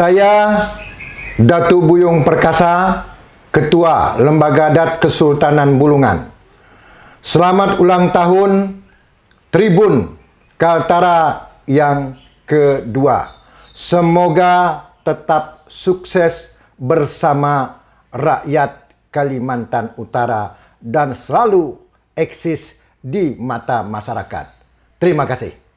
Saya Datu Buyung Perkasa, Ketua Lembaga Adat Kesultanan Bulungan. Selamat ulang tahun Tribun Kaltara yang kedua. Semoga tetap sukses bersama rakyat Kalimantan Utara dan selalu eksis di mata masyarakat. Terima kasih.